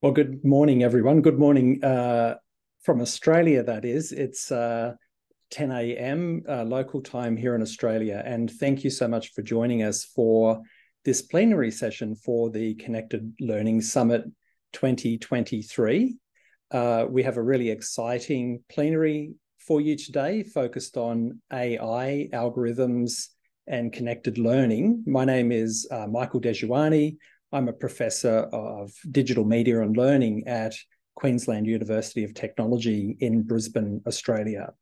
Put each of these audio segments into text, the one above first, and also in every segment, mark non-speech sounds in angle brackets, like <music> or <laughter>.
Well, good morning, everyone. Good morning uh, from Australia, that is. It's uh, 10 a.m. Uh, local time here in Australia. And thank you so much for joining us for this plenary session for the Connected Learning Summit 2023. Uh, we have a really exciting plenary for you today focused on AI, algorithms, and connected learning. My name is uh, Michael Dezuanni. I'm a professor of digital media and learning at Queensland University of Technology in Brisbane, Australia.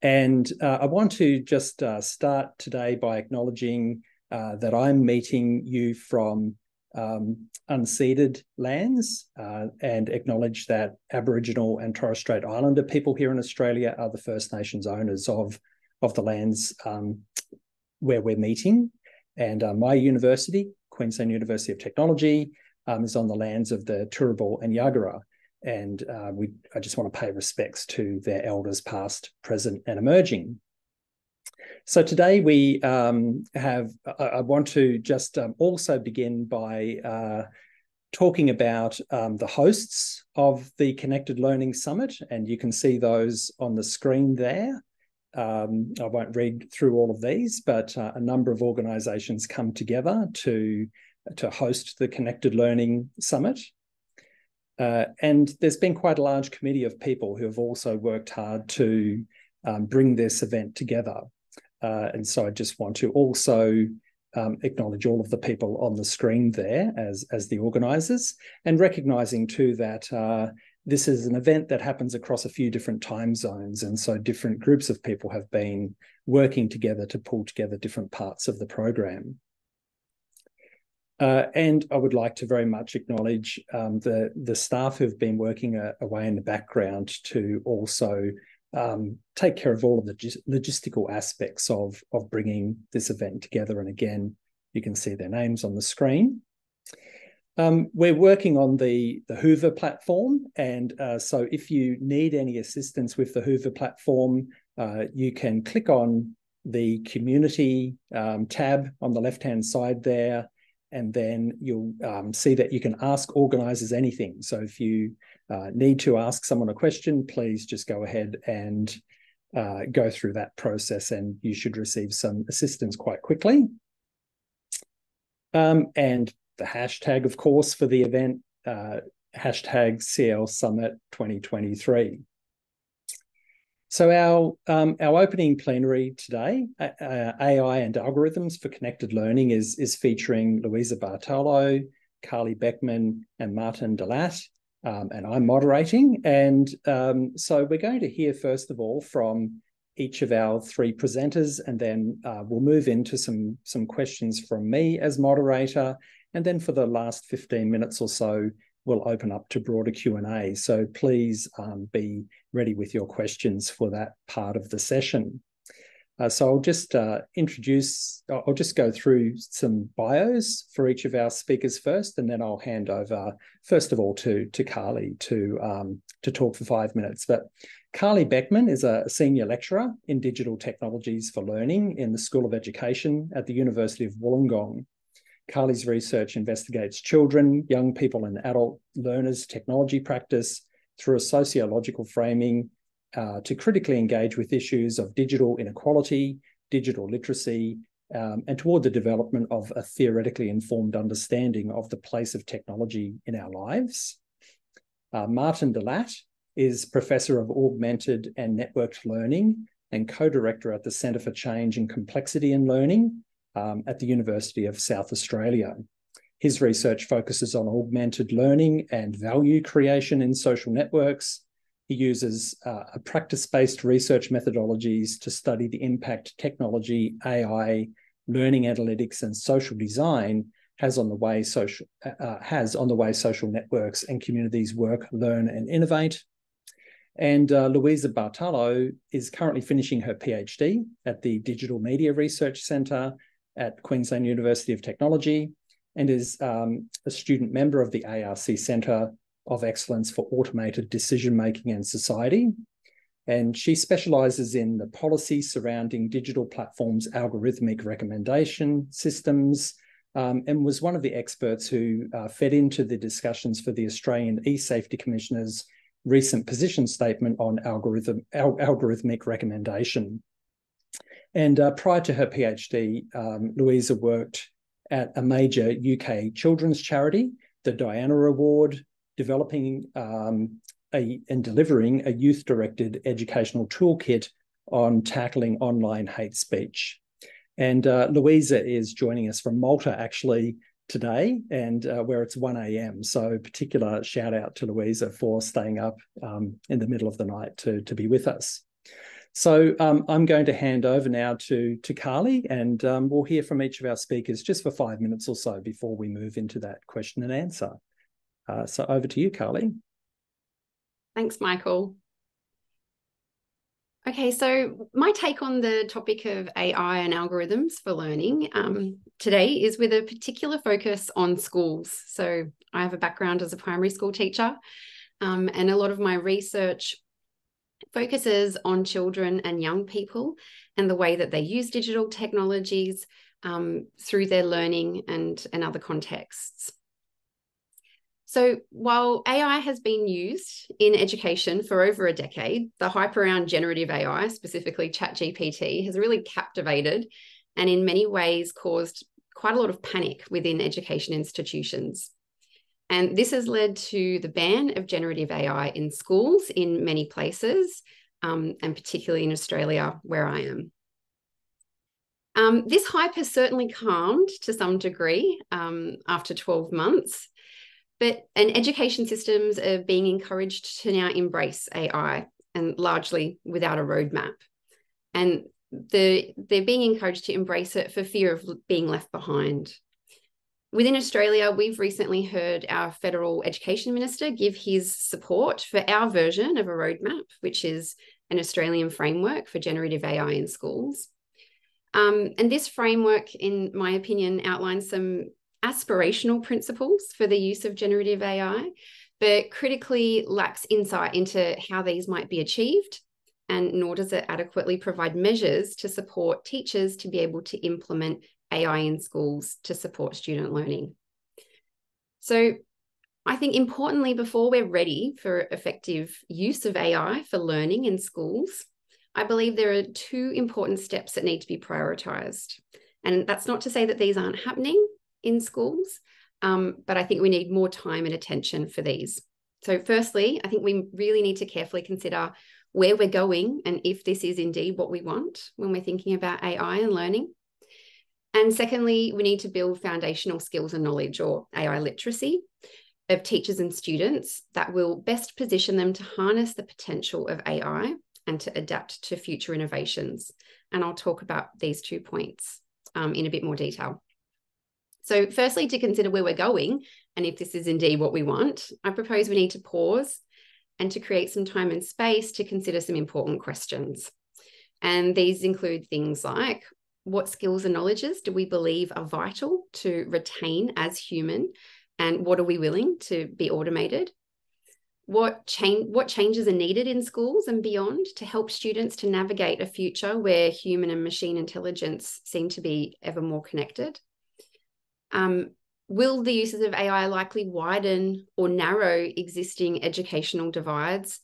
And uh, I want to just uh, start today by acknowledging uh, that I'm meeting you from um, unceded lands uh, and acknowledge that Aboriginal and Torres Strait Islander people here in Australia are the First Nations owners of, of the lands um, where we're meeting. And uh, my university, Queensland University of Technology, um, is on the lands of the Turrbal and Yagara. And uh, we, I just want to pay respects to their elders, past, present, and emerging. So today we um, have, I, I, want to just um, also begin by uh, talking about um, the hosts of the Connected Learning Summit, and you can see those on the screen there. Um, I won't read through all of these, but uh, a number of organisations come together to to host the Connected Learning Summit. Uh, and there's been quite a large committee of people who have also worked hard to um, bring this event together. Uh, and so I just want to also um, acknowledge all of the people on the screen there as, as the organisers, and recognising too that uh, this is an event that happens across a few different time zones. And so different groups of people have been working together to pull together different parts of the program. Uh, and I would like to very much acknowledge um, the, the staff who've been working a, away in the background to also um, take care of all of the logistical aspects of, of bringing this event together. And again, you can see their names on the screen. Um, we're working on the, the Whova platform. And uh, so if you need any assistance with the Whova platform, uh, you can click on the community um, tab on the left-hand side there, and then you'll um, see that you can ask organizers anything. So if you uh, need to ask someone a question, please just go ahead and uh, go through that process and you should receive some assistance quite quickly. Um, and the hashtag, of course, for the event, uh, hashtag CL Summit 2023. So our um, our opening plenary today, uh, uh AI and algorithms for connected learning, is is featuring Louisa Bartolo, Karley Beckman, and Maarten de Laat, um, and I'm moderating. And um, so we're going to hear first of all from each of our three presenters, and then uh, we'll move into some some questions from me as moderator, and then for the last 15 minutes or so, we'll open up to broader Q&A. So please um, be ready with your questions for that part of the session. Uh, so I'll just uh, introduce, I'll just go through some bios for each of our speakers first, and then I'll hand over, first of all, to, to Karley to, um, to talk for five minutes. But Karley Beckman is a senior lecturer in digital technologies for learning in the School of Education at the University of Wollongong. Karley's research investigates children, young people, and adult learners' technology practice through a sociological framing uh, to critically engage with issues of digital inequality, digital literacy, um, and toward the development of a theoretically informed understanding of the place of technology in our lives. Uh, Maarten de Laat is Professor of Augmented and Networked Learning and co-director at the Centre for Change and Complexity in Learning um, at the University of South Australia. His research focuses on augmented learning and value creation in social networks. He uses uh, practice-based research methodologies to study the impact technology, AI, learning analytics, and social design has on the way social uh, uh, has on the way social networks and communities work, learn, and innovate. And uh, Louisa Bartolo is currently finishing her PhD at the Digital Media Research Centre at Queensland University of Technology and is um, a student member of the ARC Centre of Excellence for Automated Decision Making and Society. And she specialises in the policy surrounding digital platforms' algorithmic recommendation systems, um, and was one of the experts who uh, fed into the discussions for the Australian e-Safety Commissioner's recent position statement on algorithm, al algorithmic recommendation. And uh, prior to her PhD, um, Louisa worked at a major UK children's charity, the Diana Award, developing um, a, and delivering a youth-directed educational toolkit on tackling online hate speech. And uh, Louisa is joining us from Malta actually today, and uh, where it's 1 a.m. So, particular shout out to Louisa for staying up um, in the middle of the night to, to be with us. So, um, I'm going to hand over now to, to Karley, and um, we'll hear from each of our speakers just for five minutes or so before we move into that question and answer. Uh, so, over to you, Karley. Thanks, Michael. Okay, so my take on the topic of AI and algorithms for learning um, today is with a particular focus on schools. So I have a background as a primary school teacher, um, and a lot of my research focuses on children and young people and the way that they use digital technologies um, through their learning and, and other contexts. So while AI has been used in education for over a decade, the hype around generative AI, specifically ChatGPT, has really captivated and in many ways caused quite a lot of panic within education institutions. And this has led to the ban of generative AI in schools in many places, um, and particularly in Australia, where I am. Um, this hype has certainly calmed to some degree um, after 12 months, but and education systems are being encouraged to now embrace AI and largely without a roadmap. And the, they're being encouraged to embrace it for fear of being left behind. Within Australia, we've recently heard our federal education minister give his support for our version of a roadmap, which is an Australian framework for generative AI in schools. Um, and this framework, in my opinion, outlines some aspirational principles for the use of generative AI, but critically lacks insight into how these might be achieved, and nor does it adequately provide measures to support teachers to be able to implement AI in schools to support student learning. So, I think importantly, before we're ready for effective use of AI for learning in schools, I believe there are two important steps that need to be prioritized. And that's not to say that these aren't happening, in schools. Um, but I think we need more time and attention for these. So, firstly, I think we really need to carefully consider where we're going and if this is indeed what we want when we're thinking about AI and learning. And secondly, we need to build foundational skills and knowledge or AI literacy of teachers and students that will best position them to harness the potential of AI and to adapt to future innovations. And I'll talk about these two points um, in a bit more detail. So, firstly, to consider where we're going and if this is indeed what we want, I propose we need to pause and to create some time and space to consider some important questions. And these include things like what skills and knowledges do we believe are vital to retain as human? And what are we willing to be automated? What, change, what changes are needed in schools and beyond to help students to navigate a future where human and machine intelligence seem to be ever more connected? Um, will the uses of AI likely widen or narrow existing educational divides?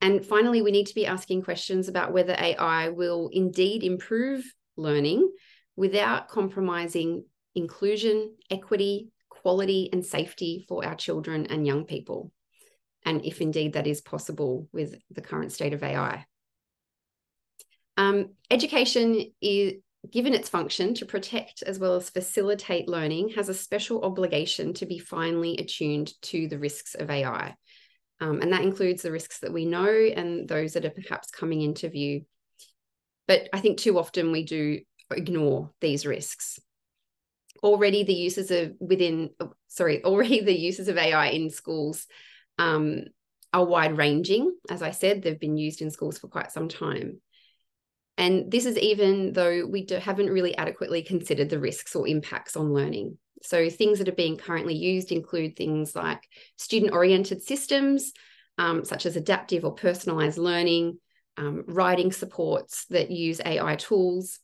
And finally, we need to be asking questions about whether AI will indeed improve learning without compromising inclusion, equity, quality, and safety for our children and young people. And if indeed that is possible with the current state of AI. Um, education is, given its function to protect as well as facilitate learning, has a special obligation to be finely attuned to the risks of AI. Um, and that includes the risks that we know and those that are perhaps coming into view. But I think too often we do ignore these risks. Already the uses of within, sorry, <laughs> already the uses of AI in schools um, are wide ranging. As I said, they've been used in schools for quite some time. And this is even though we haven't really adequately considered the risks or impacts on learning. So, things that are being currently used include things like student oriented systems, um, such as adaptive or personalized learning, um, writing supports that use AI tools,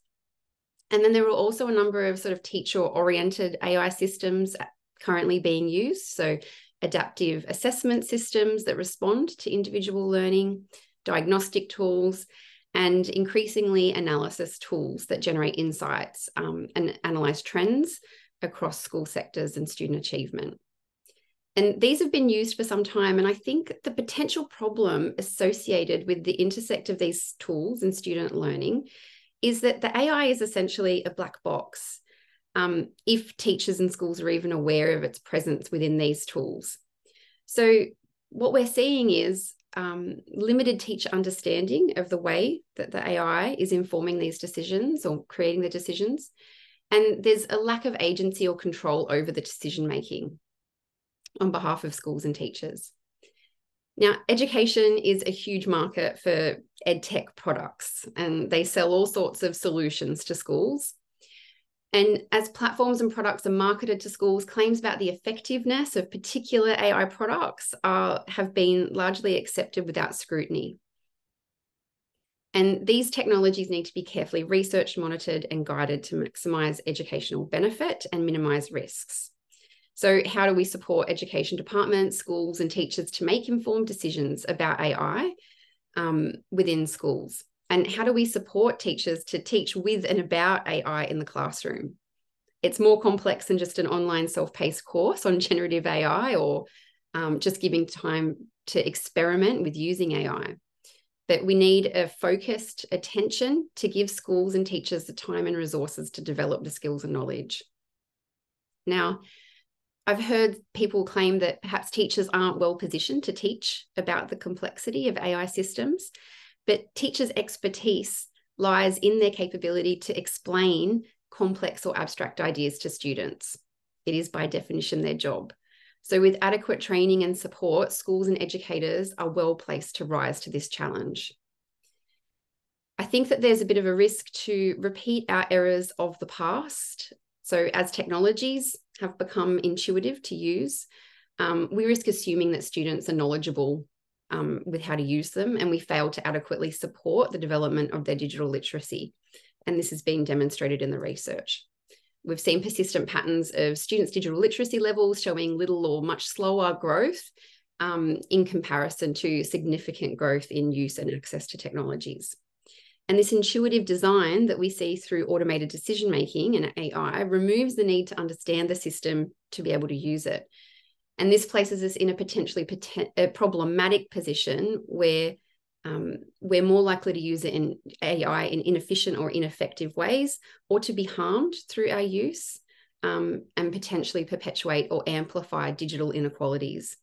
And then there are also a number of sort of teacher oriented AI systems currently being used. So, adaptive assessment systems that respond to individual learning, diagnostic tools, and increasingly analysis tools that generate insights um, and analyze trends across school sectors and student achievement. And these have been used for some time. And I think the potential problem associated with the intersect of these tools and student learning is that the AI is essentially a black box um, if teachers and schools are even aware of its presence within these tools. So, what we're seeing is um, limited teacher understanding of the way that the AI is informing these decisions or creating the decisions. And there's a lack of agency or control over the decision making on behalf of schools and teachers. Now, education is a huge market for ed tech products, and they sell all sorts of solutions to schools. And as platforms and products are marketed to schools, claims about the effectiveness of particular AI products are, have been largely accepted without scrutiny. And these technologies need to be carefully researched, monitored, and guided to maximize educational benefit and minimize risks. So, how do we support education departments, schools, and teachers to make informed decisions about AI um, within schools? And how do we support teachers to teach with and about AI in the classroom? It's more complex than just an online self paced course on generative AI or um, just giving time to experiment with using AI. But we need a focused attention to give schools and teachers the time and resources to develop the skills and knowledge. Now, I've heard people claim that perhaps teachers aren't well positioned to teach about the complexity of AI systems but teachers' expertise lies in their capability to explain complex or abstract ideas to students. It is by definition their job. So, with adequate training and support, schools and educators are well placed to rise to this challenge. I think that there's a bit of a risk to repeat our errors of the past. So, as technologies have become intuitive to use, um, we risk assuming that students are knowledgeable um, with how to use them, and we fail to adequately support the development of their digital literacy. And this is being demonstrated in the research. We've seen persistent patterns of students' digital literacy levels showing little or much slower growth um, in comparison to significant growth in use and access to technologies. And this intuitive design that we see through automated decision making and AI removes the need to understand the system to be able to use it. And this places us in a potentially poten- a problematic position where um, we're more likely to use it in AI in inefficient or ineffective ways, or to be harmed through our use um, and potentially perpetuate or amplify digital inequalities.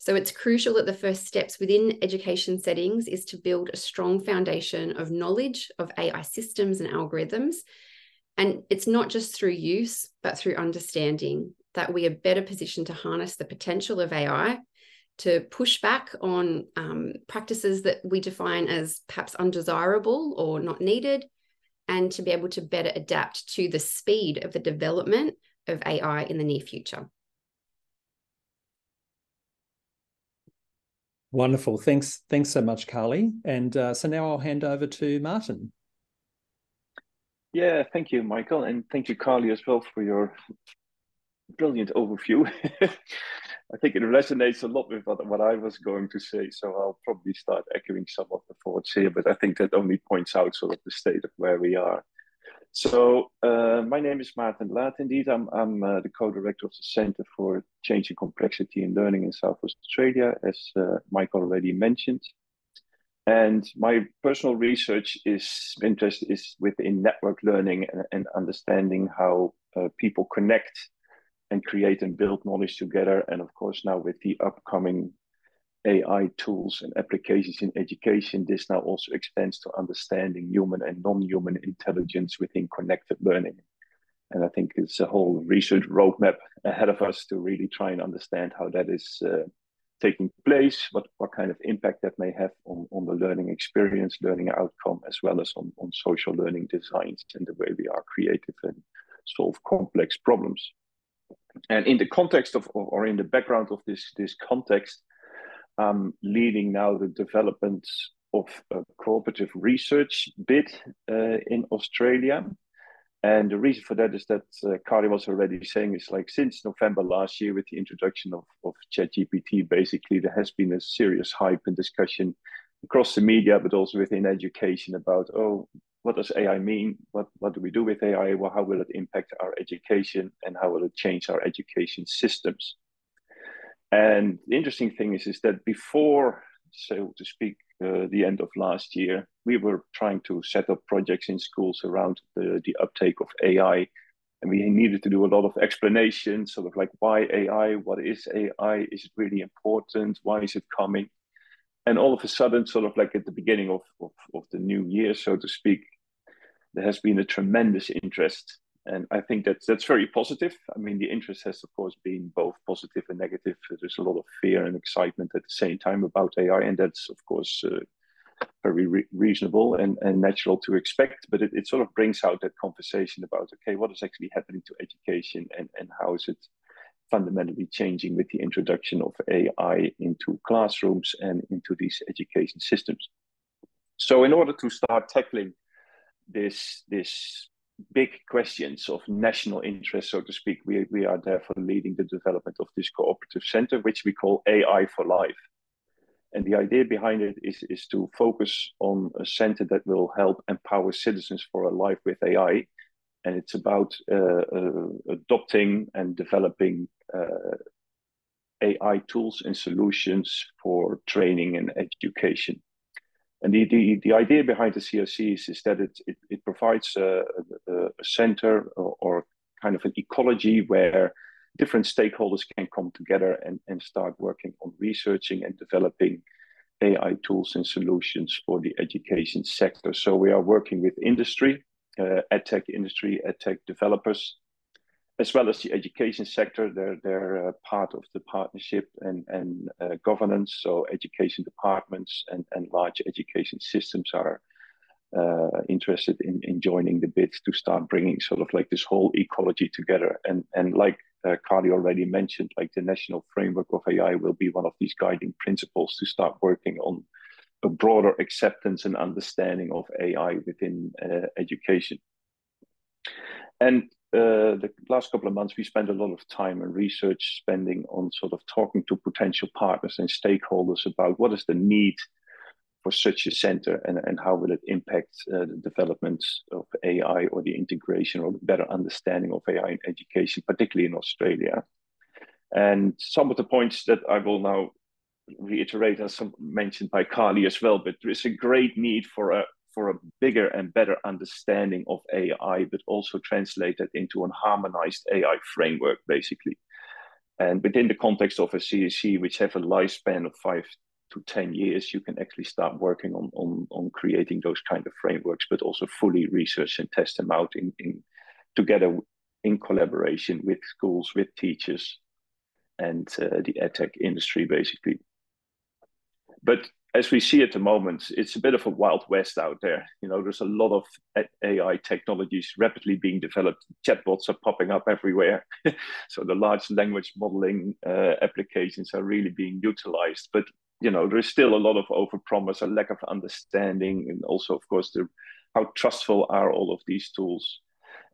So it's crucial that the first steps within education settings is to build a strong foundation of knowledge of AI systems and algorithms. And it's not just through use, but through understanding that we are better positioned to harness the potential of AI to push back on um, practices that we define as perhaps undesirable or not needed, and to be able to better adapt to the speed of the development of AI in the near future. Wonderful. Thanks. Thanks so much, Karley. And uh, so now I'll hand over to Maarten. Yeah, thank you, Michael, and thank you, Karley, as well, for your brilliant overview. <laughs> I think it resonates a lot with what, what I was going to say. So I'll probably start echoing some of the thoughts here, but I think that only points out sort of the state of where we are. So uh, my name is Maarten Laat. Indeed, I'm, I'm uh, the co-director of the Center for Change and Complexity in Learning in Southwest Australia, as uh, Mike already mentioned. And my personal research is interest is within network learning and, and understanding how uh, people connect and create and build knowledge together. And of course, now with the upcoming AI tools and applications in education, this now also extends to understanding human and non-human intelligence within connected learning. And I think it's a whole research roadmap ahead of us to really try and understand how that is uh, taking place, what, what kind of impact that may have on, on the learning experience, learning outcome, as well as on, on social learning designs and the way we are creative and solve complex problems. And in the context of, or in the background of this, this context, leading now the development of a cooperative research bid uh, in Australia. And the reason for that is that uh, Karley was already saying is like since November last year, with the introduction of, of ChatGPT, basically there has been a serious hype and discussion across the media, but also within education about, oh, what does AI mean? What, what do we do with AI? Well, how will it impact our education and how will it change our education systems? And the interesting thing is, is that before, so to speak, uh, the end of last year, we were trying to set up projects in schools around the, the uptake of AI. And we needed to do a lot of explanation, sort of like why AI, what is AI, is it really important, why is it coming? And all of a sudden, sort of like at the beginning of, of, of the new year, so to speak, there has been a tremendous interest and I think that's that's very positive. I mean, the interest has, of course, been both positive and negative. There's a lot of fear and excitement at the same time about AI, and that's, of course, uh, very re- reasonable and, and natural to expect. But it, it sort of brings out that conversation about okay, what is actually happening to education, and and how is it fundamentally changing with the introduction of AI into classrooms and into these education systems. So, in order to start tackling this this big questions of national interest, so to speak, we, we are therefore leading the development of this cooperative center, which we call AI for Life. And the idea behind it is, is to focus on a center that will help empower citizens for a life with AI. And it's about uh, uh, adopting and developing uh, AI tools and solutions for training and education. And the, the, the idea behind the CRC is, is that it, it, it provides a, a, a center or, or, kind of an ecology where different stakeholders can come together and, and start working on researching and developing AI tools and solutions for the education sector. So we are working with industry, uh, edtech industry, edtech developers, as well as the education sector. They're, they're uh, part of the partnership and, and uh, governance. So education departments and, and large education systems are uh, interested in, in joining the bid to start bringing sort of like this whole ecology together. And, and like uh, already mentioned, like the national framework of AI will be one of these guiding principles to start working on a broader acceptance and understanding of AI within uh, education. And uh, the last couple of months, we spent a lot of time and research spending on sort of talking to potential partners and stakeholders about what is the need for such a center and, and how will it impact uh, the development of AI or the integration or better understanding of AI in education, particularly in Australia. And some of the points that I will now reiterate, as mentioned by Karley as well, but there is a great need for a for a bigger and better understanding of AI, but also translate that into a harmonized AI framework, basically. And within the context of a CRC, which have a lifespan of five to 10 years, you can actually start working on, on, on creating those kind of frameworks, but also fully research and test them out in, in together in collaboration with schools, with teachers, and uh, the edtech industry, basically. But as we see at the moment, it's a bit of a wild west out there. You know, there's a lot of AI technologies rapidly being developed. Chatbots are popping up everywhere. <laughs> so the large language modeling uh, applications are really being utilized. But you know, there's still a lot of overpromise, a lack of understanding, and also, of course, the how trustful are all of these tools.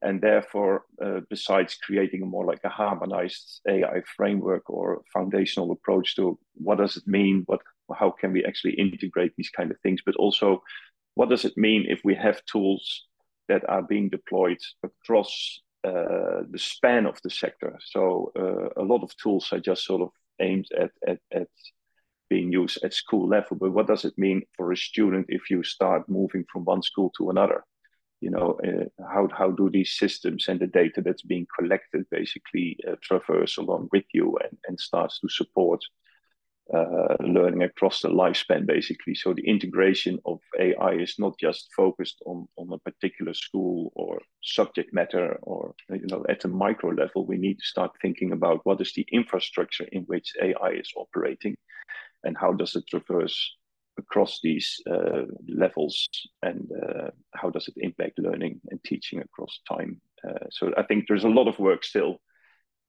And therefore, uh, besides creating a more like a harmonized AI framework or foundational approach to what does it mean, what how can we actually integrate these kind of things, but also what does it mean if we have tools that are being deployed across uh, the span of the sector? So uh, a lot of tools are just sort of aimed at, at, at being used at school level, but what does it mean for a student if you start moving from one school to another? You know, uh, how, how do these systems and the data that's being collected basically uh, traverse along with you and, and starts to support learning across the lifespan, basically. So the integration of AI is not just focused on, on a particular school or subject matter, or you know, at a micro level, we need to start thinking about what is the infrastructure in which AI is operating, and how does it traverse across these uh, levels, and uh, how does it impact learning and teaching across time. Uh, so I think there's a lot of work still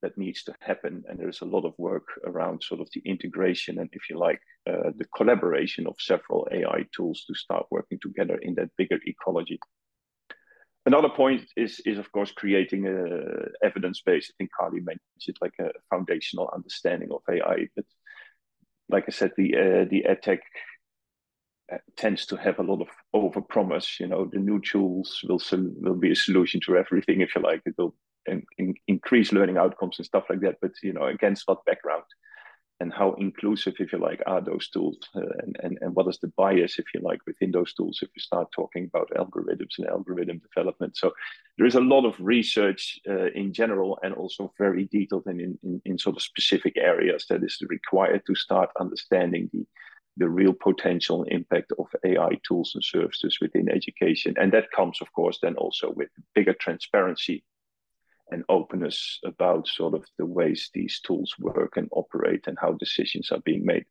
that needs to happen. And there's a lot of work around sort of the integration and, if you like, uh, the collaboration of several AI tools to start working together in that bigger ecology. Another point is, is of course, creating a evidence base. I think Karley mentioned like a foundational understanding of AI. But like I said, the uh, the edtech uh, tends to have a lot of overpromise. You know, the new tools will will be a solution to everything, if you like. It will in, in, increase learning outcomes and stuff like that. But you know, against what background? and how inclusive, if you like, are those tools, uh, and, and and what is the bias, if you like, within those tools? If you start talking about algorithms and algorithm development, so there is a lot of research uh, in general, and also very detailed and in, in in sort of specific areas that is required to start understanding the the real potential impact of AI tools and services within education, and that comes, of course, then also with bigger transparency and openness about sort of the ways these tools work and operate and how decisions are being made.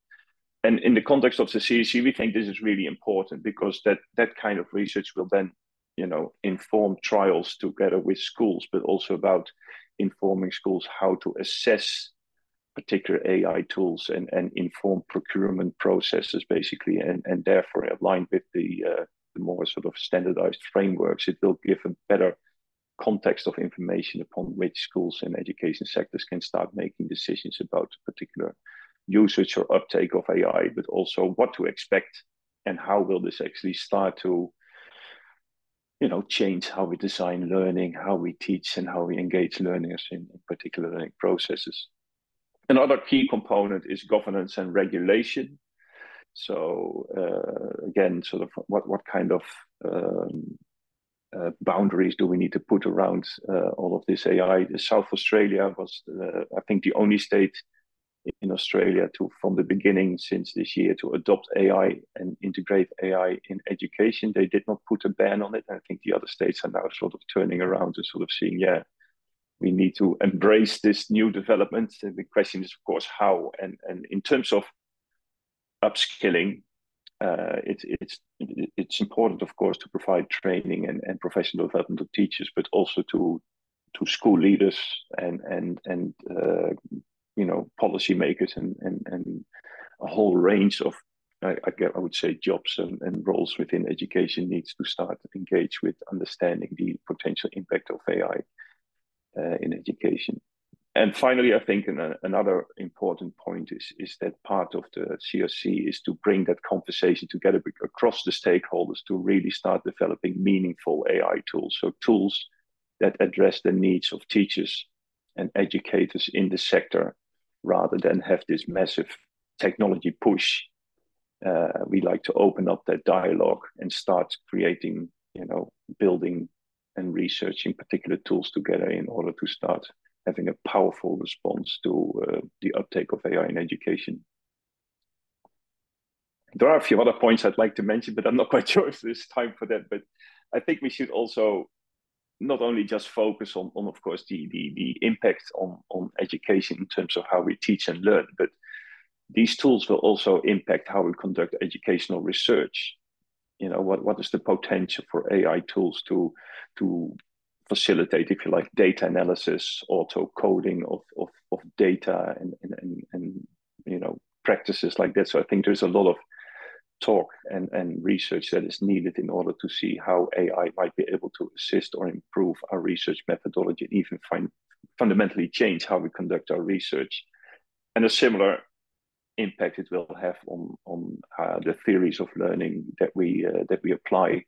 And in the context of the CRC, we think this is really important because that that kind of research will then, you know, inform trials together with schools, but also about informing schools how to assess particular AI tools and, and inform procurement processes basically, and, and therefore aligned with the, uh, the more sort of standardized frameworks, it will give a better context of information upon which schools and education sectors can start making decisions about particular usage or uptake of AI, but also what to expect and how will this actually start to you know change how we design learning how we teach and how we engage learners in, in particular learning processes. Another key component is governance and regulation. So uh, again sort of what what kind of um, uh, boundaries do we need to put around uh, all of this AI? South Australia was, uh, I think, the only state in Australia to, from the beginning since this year, to adopt AI and integrate AI in education. They did not put a ban on it. I think the other states are now sort of turning around and sort of seeing, yeah, we need to embrace this new development. And the question is, of course, how. And and in terms of upskilling, uh, it's it's it's important, of course, to provide training and, and professional development of teachers, but also to to school leaders and and and uh, you know policymakers and and and a whole range of I, I, I would say jobs and, and roles within education needs to start to engage with understanding the potential impact of AI uh, in education and finally, I think an, another important point is, is that part of the CRC is to bring that conversation together across the stakeholders to really start developing meaningful AI tools. So tools that address the needs of teachers and educators in the sector rather than have this massive technology push. Uh, we like to open up that dialogue and start creating, you know, building and researching particular tools together in order to start having a powerful response to uh, the uptake of AI in education. There are a few other points I'd like to mention, but I'm not <laughs> quite sure if there's time for that. But I think we should also not only just focus on, on of course, the, the, the impact on, on education in terms of how we teach and learn, but these tools will also impact how we conduct educational research. You know, what, what is the potential for AI tools to, to facilitate, if you like, data analysis, auto coding of, of, of data and, and, and, and, you know, practices like that. So I think there's a lot of talk and, and research that is needed in order to see how AI might be able to assist or improve our research methodology and even find, fundamentally change how we conduct our research. And a similar impact it will have on, on uh, the theories of learning that we, uh, that we apply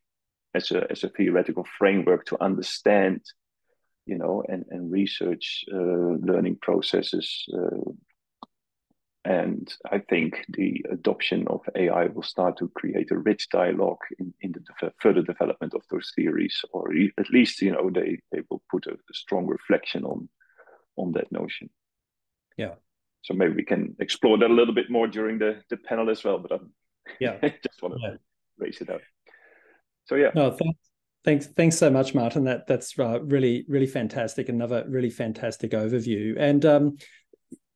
as a as a theoretical framework to understand you know and and research uh, learning processes uh, and I think the adoption of AI will start to create a rich dialogue in, in the de- further development of those theories, or at least you know they they will put a, a strong reflection on on that notion. Yeah. So maybe we can explore that a little bit more during the the panel as well. But I'm, yeah, <laughs> just want to yeah. raise it up so yeah. No thanks thanks thanks so much Maarten. That that's uh, really really fantastic. Another really fantastic overview. And um,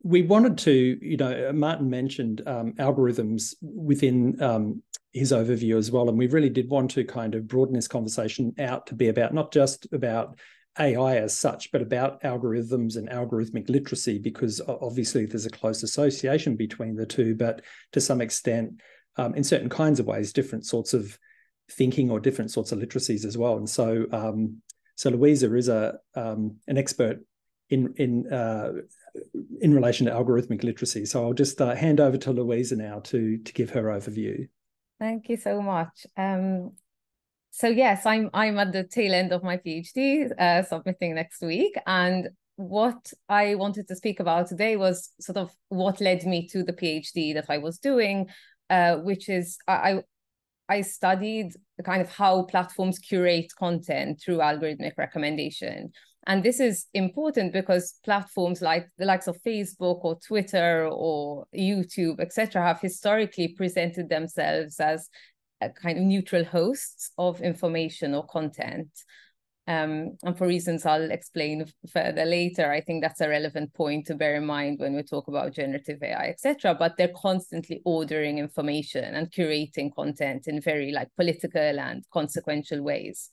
we wanted to you know Maarten mentioned um, algorithms within um, his overview as well. And we really did want to kind of broaden this conversation out to be about not just about AI as such, but about algorithms and algorithmic literacy, because obviously there's a close association between the two, but to some extent, um, in certain kinds of ways, different sorts of thinking or different sorts of literacies as well. And so, um, so Louisa is a um, an expert in in uh, in relation to algorithmic literacy. So I'll just uh, hand over to Louisa now to to give her overview. Thank you so much. Um, so yes, I'm I'm at the tail end of my PhD, uh, submitting next week, and what I wanted to speak about today was sort of what led me to the PhD that I was doing, uh, which is I I studied kind of how platforms curate content through algorithmic recommendation. And this is important because platforms like the likes of Facebook or Twitter or YouTube, etc., have historically presented themselves as a kind of neutral hosts of information or content. Um, and for reasons I'll explain further later, I think that's a relevant point to bear in mind when we talk about generative AI, etc. But they're constantly ordering information and curating content in very like political and consequential ways.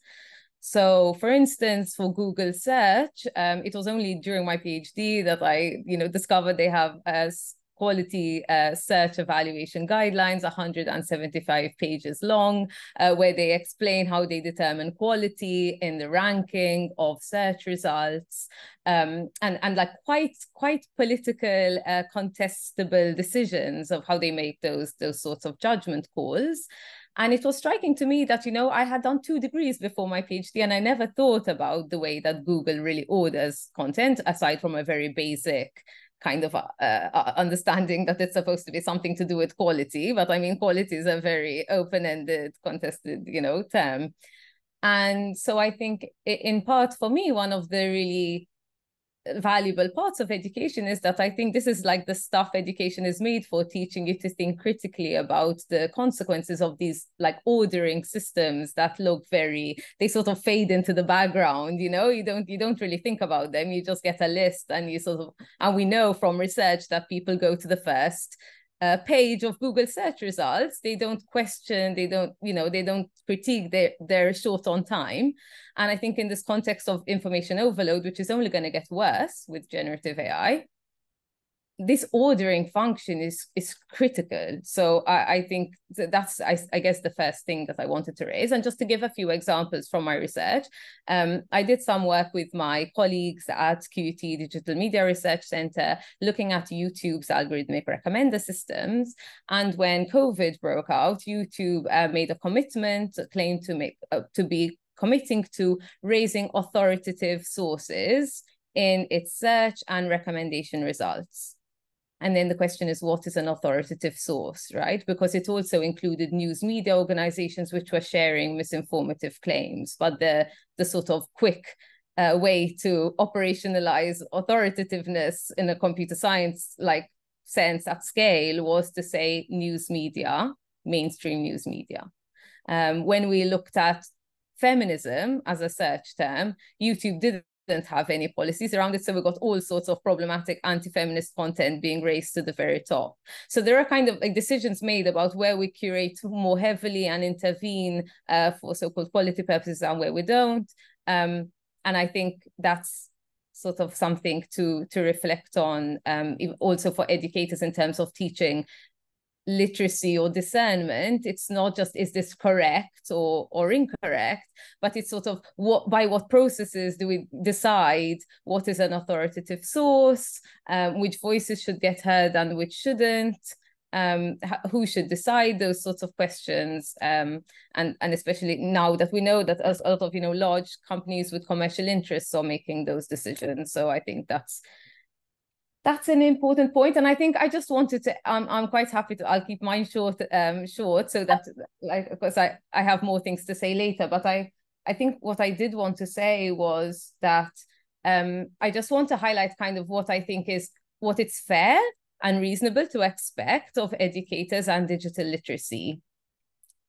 So, for instance, for Google search, um, it was only during my PhD that I, you know, discovered they have as quality uh, search evaluation guidelines, 175 pages long, uh, where they explain how they determine quality in the ranking of search results, um, and and like quite quite political, uh, contestable decisions of how they make those those sorts of judgment calls. And it was striking to me that, you know, I had done two degrees before my PhD and I never thought about the way that Google really orders content, aside from a very basic kind of uh, uh, understanding that it's supposed to be something to do with quality. But I mean, quality is a very open-ended, contested, you know, term. And so I think in part for me, one of the really valuable parts of education is that I think this is like the stuff education is made for, teaching you to think critically about the consequences of these like ordering systems that look very, they sort of fade into the background, you know, you don't, you don't really think about them. You just get a list and you sort of, and we know from research that people go to the first uh, page of Google search results. They don't question, they don't, you know, they don't critique their, their short on time. And I think in this context of information overload, which is only going to get worse with generative AI, this ordering function is is critical. So I, I think that's I, I, guess the first thing that I wanted to raise. And just to give a few examples from my research, um, I did some work with my colleagues at QUT Digital Media Research Center, looking at YouTube's algorithmic recommender systems. And when COVID broke out, YouTube uh, made a commitment, claimed to make uh, to be committing to raising authoritative sources in its search and recommendation results. And then the question is, what is an authoritative source, right? Because it also included news media organizations which were sharing misinformative claims. But the, the sort of quick uh, way to operationalize authoritativeness in a computer science like sense at scale was to say news media, mainstream news media. Um, when we looked at feminism as a search term, YouTube did didn't have any policies around it. So we got all sorts of problematic anti-feminist content being raised to the very top. So there are kind of like decisions made about where we curate more heavily and intervene uh, for so-called quality purposes and where we don't. Um, and I think that's sort of something to to reflect on um, also for educators in terms of teaching literacy or discernment it's not just is this correct or or incorrect but it's sort of what by what processes do we decide what is an authoritative source um, which voices should get heard and which shouldn't um, who should decide those sorts of questions um, and and especially now that we know that a lot of you know large companies with commercial interests are making those decisions. So i think that's that's an important point and i think i just wanted to um, i'm quite happy to i'll keep mine short um short so that like of course i i have more things to say later but i i think what i did want to say was that um i just want to highlight kind of what i think is what it's fair and reasonable to expect of educators and digital literacy.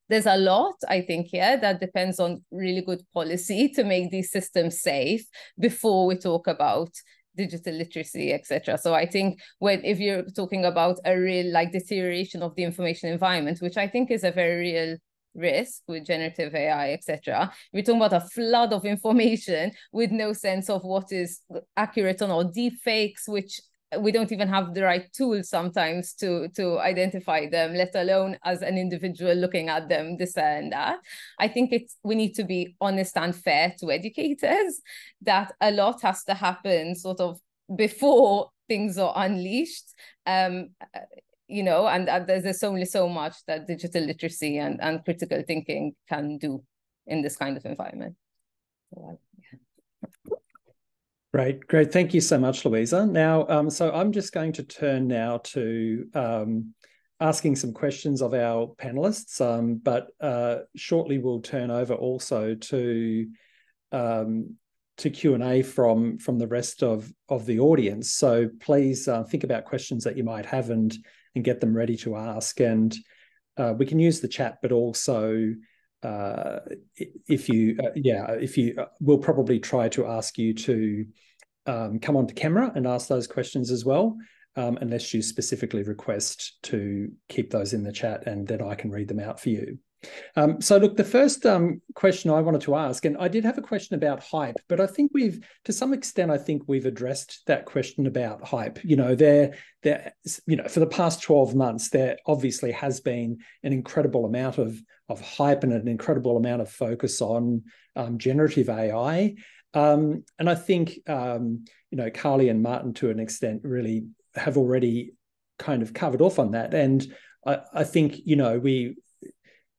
There's a lot i think here that depends on really good policy to make these systems safe before we talk about digital literacy, etc. So I think when if you're talking about a real like deterioration of the information environment, which I think is a very real risk with generative AI, etc. We're talking about a flood of <laughs> information with no sense of what is accurate or not, deep fakes, which we don't even have the right tools sometimes to to identify them let alone as an individual looking at them this and that i think it's we need to be honest and fair to educators that a lot has to happen sort of before things are unleashed um you know and, there's, there's only so much that digital literacy and, and critical thinking can do in this kind of environment so, yeah. Great, great. Thank you so much, Louisa. Now, um, so I'm just going to turn now to um, asking some questions of our panelists, um, but uh, shortly we'll turn over also to um, to Q and A from from the rest of of the audience. So please uh, think about questions that you might have and and get them ready to ask. And uh, we can use the chat, but also uh, if you, uh, yeah, if you, uh, we'll probably try to ask you to um, come onto camera and ask those questions as well, um, unless you specifically request to keep those in the chat and then I can read them out for you. Um, so, look, the first um, question I wanted to ask, and I did have a question about hype, but I think we've, to some extent, I think we've addressed that question about hype. You know, there, there, you know, for the past twelve months, there obviously has been an incredible amount of of hype and an incredible amount of focus on um, generative AI. Um, and I think um, you know Karley and Maarten to an extent really have already kind of covered off on that. And I, I think you know we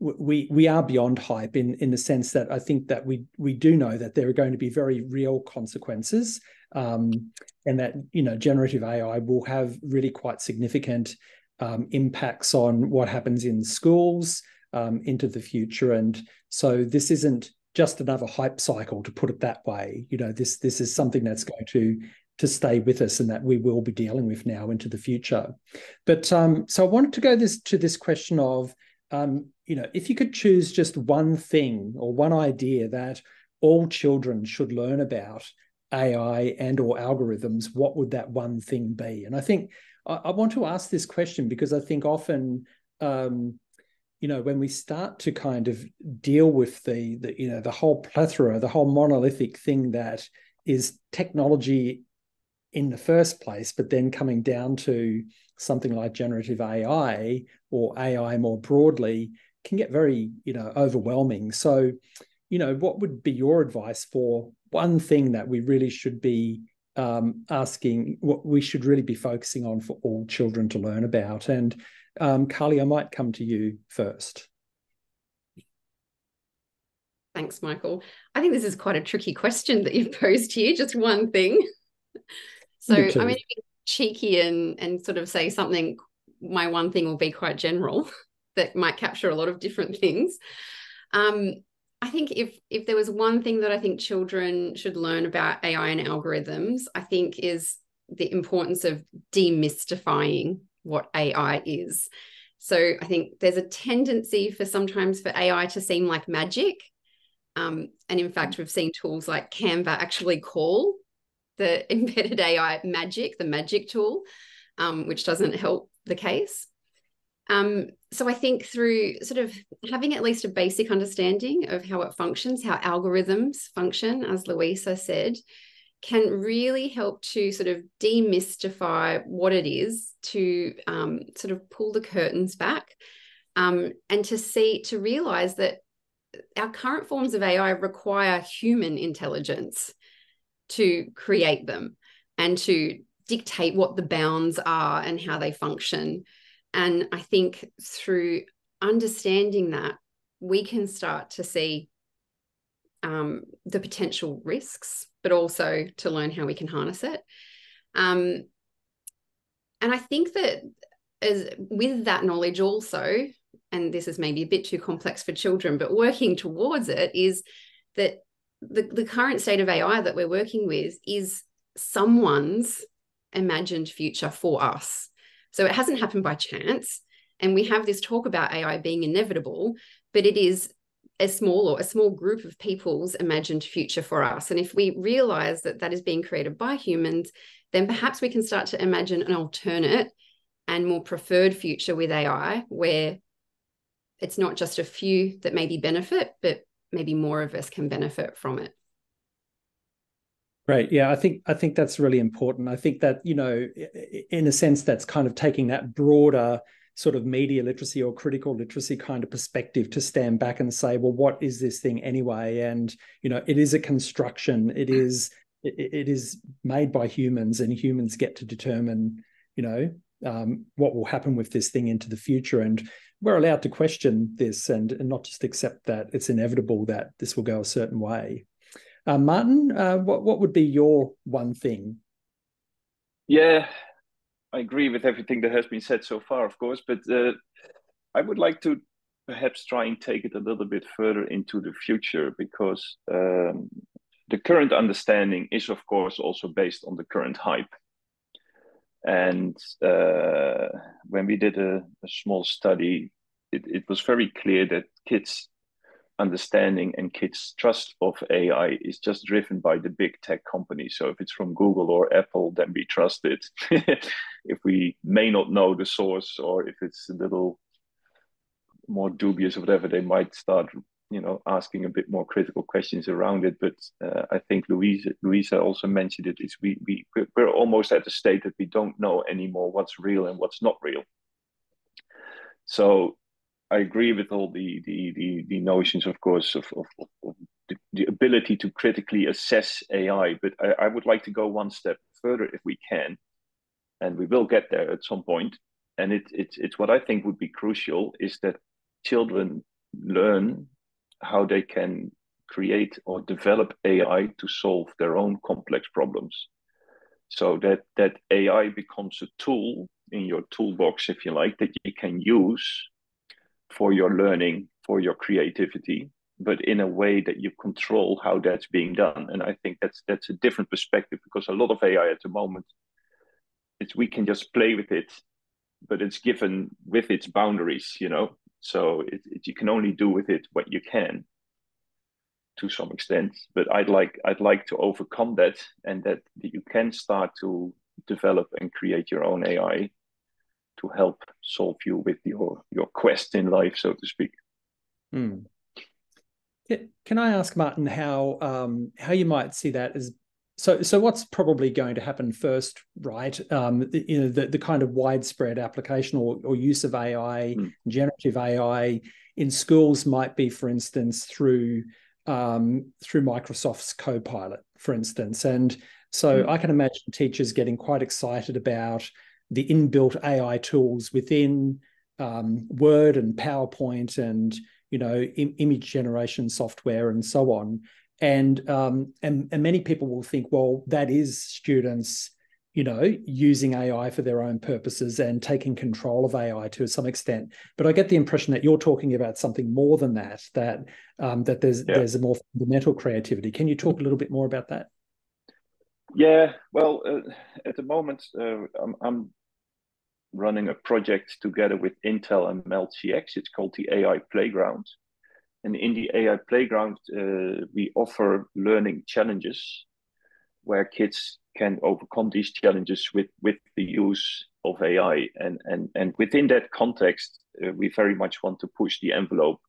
we we are beyond hype in in the sense that I think that we we do know that there are going to be very real consequences, um, and that you know generative AI will have really quite significant um, impacts on what happens in schools um, into the future. And so this isn't just another hype cycle, to put it that way. You know, this this is something that's going to to stay with us and that we will be dealing with now into the future. But um, so I wanted to go this to this question of um, you know, if you could choose just one thing or one idea that all children should learn about AI and or algorithms, what would that one thing be? And I think I, I want to ask this question because I think often, um, you know, when we start to kind of deal with the, the, you know, the whole plethora, the whole monolithic thing that is technology in the first place, but then coming down to something like generative AI or AI more broadly can get very, you know, overwhelming. So, you know, what would be your advice for one thing that we really should be um, asking, what we should really be focusing on for all children to learn about? And um, Karley, I might come to you first. Thanks, Michael. I think this is quite a tricky question that you've posed here. Just one thing. So to be cheeky and and sort of say something. My one thing will be quite general <laughs> that might capture a lot of different <laughs> things. Um, I think if if there was one thing that I think children should learn about AI and algorithms, I think is the importance of demystifying what AI is. So I think there's a tendency for sometimes for AI to seem like magic. Um, and in fact, we've seen tools like Canva actually call the <laughs> embedded AI magic, the magic tool, um, which doesn't help the case. Um, so I think through sort of having at least a basic understanding of how it functions, how algorithms function, as Louisa said, can really help to sort of demystify what it is to um, sort of pull the curtains back um, and to see, to realize that our current forms of AI require human intelligence to create them and to dictate what the bounds are and how they function. And I think through understanding that, we can start to see um, the potential risks, but also to learn how we can harness it. Um, and I think that as with that knowledge also, and this is maybe a bit too complex for children, but working towards it is that the, the current state of AI that we're working with is someone's imagined future for us. So it hasn't happened by chance. And we have this talk about AI being inevitable, but it is a small or a small group of people's imagined future for us. And if we realize that that is being created by humans, then perhaps we can start to imagine an alternate and more preferred future with AI where it's not just a few that maybe benefit, but maybe more of us can benefit from it. Right. Yeah, I think I think that's really important. I think that you know, in a sense, that's kind of taking that broader sort of media literacy or critical literacy kind of perspective to stand back and say, well, what is this thing anyway? And you know, it is a construction. It is it, it is made by humans, and humans get to determine, you know, um, what will happen with this thing into the future. And we're allowed to question this and, and not just accept that it's inevitable that this will go a certain way. Uh, Maarten, uh, what what would be your one thing? Yeah, I agree with everything that has been said so far, of course, but uh, I would like to perhaps try and take it a little bit further into the future because um, the current understanding is, of course, also based on the current hype. And uh, when we did a, a small study, it, it, was very clear that kids' understanding and kids' trust of AI is just driven by the big tech companies. So if it's from Google or Apple, then we trust it. <laughs> if we may not know the source or if it's a little more dubious or whatever, they might start you know asking a bit more critical questions around it. But uh, i think louisa louisa also mentioned it is we, we we're almost at a state that we don't know anymore what's real and what's not real. So i agree with all the the the, the notions of course of, of, of the, the, ability to critically assess ai but I, I would like to go one step further if we can and we will get there at some point. And it, it's it's what i think would be crucial is that children learn how they can create or develop AI to solve their own complex problems. So that that AI becomes a tool in your toolbox, if you like, that you can use for your learning, for your creativity, but in a way that you control how that's being done. And I think that's that's a different perspective because a lot of AI at the moment, it's we can just play with it, but it's given with its boundaries, you know. So it, it, you can only do with it what you can to some extent. But I'd like I'd like to overcome that, and that, you can start to develop and create your own AI to help solve you with your your quest in life, so to speak. Hmm. Can I ask Maarten how um, how you might see that as so, so what's probably going to happen first, right? Um, you know, the, the kind of widespread application or, or use of AI, mm. generative AI in schools might be, for instance, through um, through Microsoft's Copilot, for instance. And so mm. I can imagine teachers getting quite excited about the inbuilt AI tools within um, Word and PowerPoint and you know Im- image generation software and so on and um, and and many people will think, well, that is students, you know, using AI for their own purposes and taking control of AI to some extent. But I get the impression that you're talking about something more than that. That um, that there's yeah. there's a more fundamental creativity. Can you talk a little bit more about that? Yeah, well, uh, at the moment, uh, I'm, I'm running a project together with Intel and MeldCX. It's called the AI Playground. And in the AI playground, uh, we offer learning challenges where kids can overcome these challenges with, with the use of AI. And, and, and within that context, uh, we very much want to push the envelope.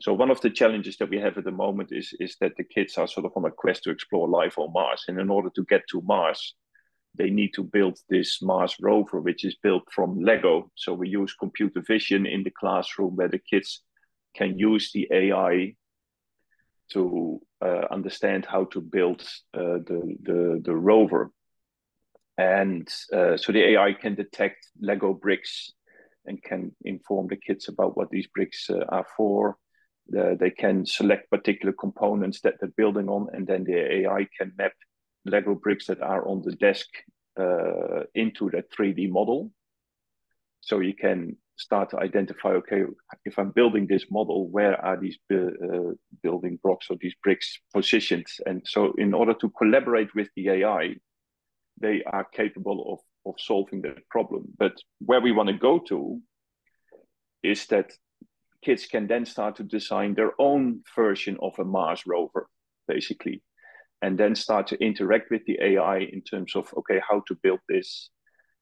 So one of the challenges that we have at the moment is, is that the kids are sort of on a quest to explore life on Mars. And in order to get to Mars, they need to build this Mars rover, which is built from Lego. So we use computer vision in the classroom where the kids can use the AI to uh, understand how to build uh, the, the, the rover. And uh, so the AI can detect Lego bricks and can inform the kids about what these bricks uh, are for. they can select particular components that they're building on, and then the AI can map Lego bricks that are on the desk uh, into that 3D model. So you can start to identify okay if i'm building this model where are these uh, building blocks or these bricks positioned? And so in order to collaborate with the ai they are capable of of solving that problem. But where we want to go to is that kids can then start to design their own version of a mars rover basically and then start to interact with the ai in terms of okay how to build this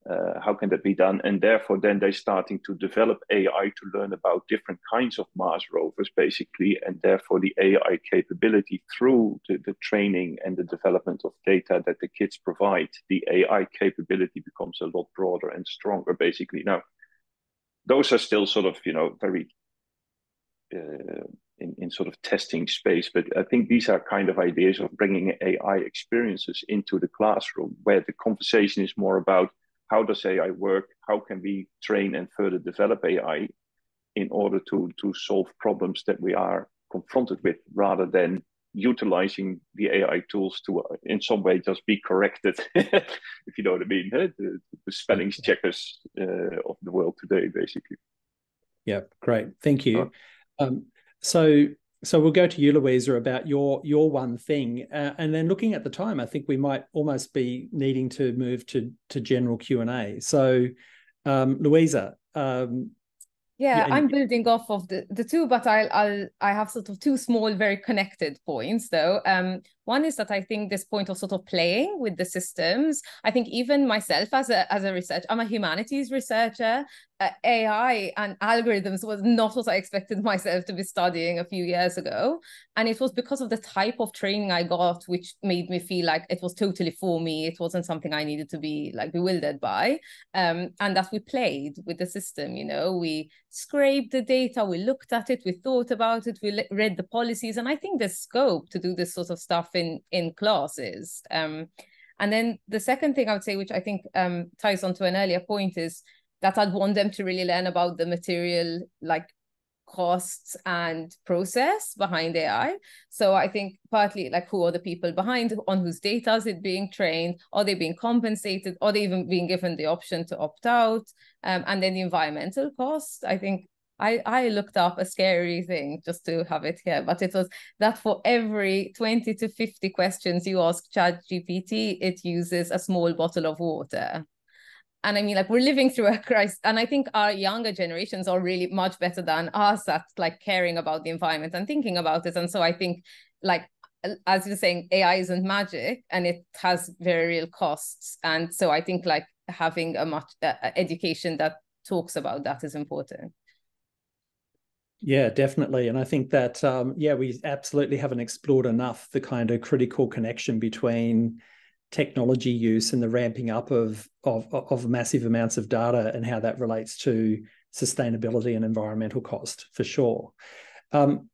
uh, how can that be done? And therefore, then they're starting to develop AI to learn about different kinds of Mars rovers, basically, and therefore the AI capability through the, the training and the development of data that the kids provide, the AI capability becomes a lot broader and stronger, basically. Now, those are still sort of, you know, very uh, in, in sort of testing space. But I think these are kind of ideas of bringing AI experiences into the classroom where the conversation is more about how does AI work? How can we train and further develop AI in order to, to solve problems that we are confronted with rather than utilizing the AI tools to, uh, in some way, just be corrected, <laughs> if you know what I mean, huh? the, the spelling checkers uh, of the world today, basically. Yeah, great. Thank you. Um, so so we'll go to you, Louisa, about your your one thing, uh, and then looking at the time, I think we might almost be needing to move to to general Q and A. So, um, Louisa, um, yeah, yeah, I'm building off of the, the two, but I'll, I'll I have sort of two small, very connected points though. Um, one is that I think this point of sort of playing with the systems. I think even myself as a as a researcher, I'm a humanities researcher. Uh, AI and algorithms was not what I expected <laughs> myself to be studying a few years ago, and it was because of the type of training I got, which made me feel like it was totally for me. It wasn't something I needed to be like bewildered by, um, and that we played with the system. You know, we scraped the data, we looked at it, we thought about it, we read the policies, and I think there's scope to do this sort of stuff in in classes. Um, and then the second thing I would say, which I think um, ties on to an earlier point, is that I'd want them to really learn about the material like costs and process behind AI. So I think partly like who are the people behind on whose data is it being trained? Are they being compensated? Are they even being given the option to opt out? Um, and then the environmental cost. I think I, I looked up a scary thing just to have it here, but it was that for every 20 to 50 questions you ask ChatGPT, it uses a small bottle of water. And I mean, like we're living through a <laughs> crisis, and I think our younger generations are really much better than us at like caring about the environment and thinking about it. And so I think, like as you're saying, AI isn't magic, and it has very real costs. And so I think like having a much uh, education that talks about that is important. Yeah, definitely. And I think that, um, yeah, we absolutely haven't explored enough the kind of critical connection between technology use and the ramping up of, of, of massive amounts of data and how that relates to sustainability and environmental cost for sure. Um,